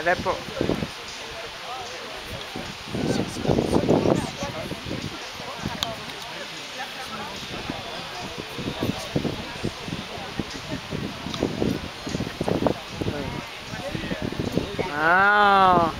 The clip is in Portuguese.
É, vai pôr. Ah.